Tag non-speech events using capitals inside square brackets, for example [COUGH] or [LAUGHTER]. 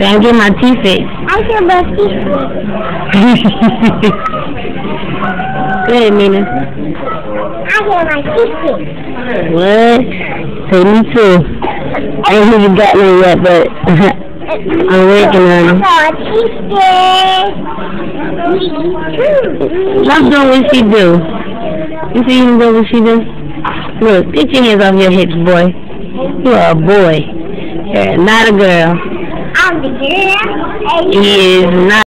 So I'm getting my teeth fixed. I get my teeth fixed. Go ahead, Meenah. I get my teeth fixed. What? Say me too. I ain't even got it yet, but [LAUGHS] I'm working on it. I teeth fixed. Let's do what she do. You see you know what she do? Look, get your hands off your hips, boy. You are a boy. You're not a girl. I'm the girl. He is not.